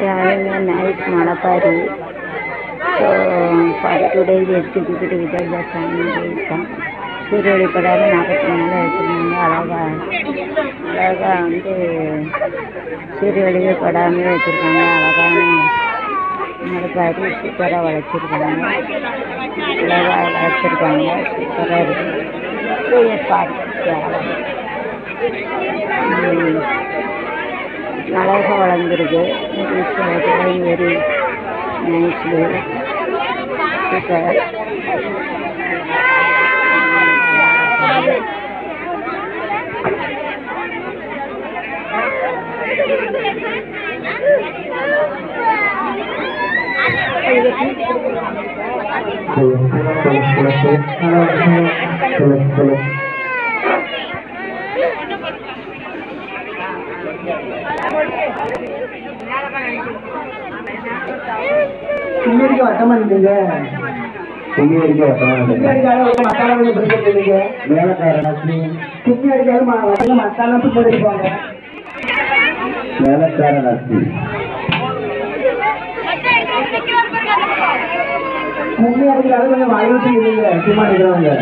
having a nice Manapari. So for today's executive without the family is come. சூரிய படாத நாற்பத்தி நாலு வச்சுருந்தாங்க அழகா அழகா வந்து சூரிய ஒளியே படாமல் வச்சுருக்காங்க. அழகான மரப்பாரி சூப்பராக வளர்த்துருக்காங்க. அழகாக வளர்த்துருக்காங்க. சூப்பராக இருக்குது பார்த்து அழகாக வளர்ந்துருக்கு வெரி நைஸ்லி சூப்பர் பின்னாடிக்கு வட்டமா இருந்தீங்க பின்னாடிக்காக ஒரு மசாலா வந்து பிடிச்சிருந்தீங்க பின்னாடிக்காக வட்டல மசாலா போட்டுருப்பாங்க பின்னாடிக்காக கொஞ்சம் வயசு இல்லைங்க சும்மா இருக்கிறவங்க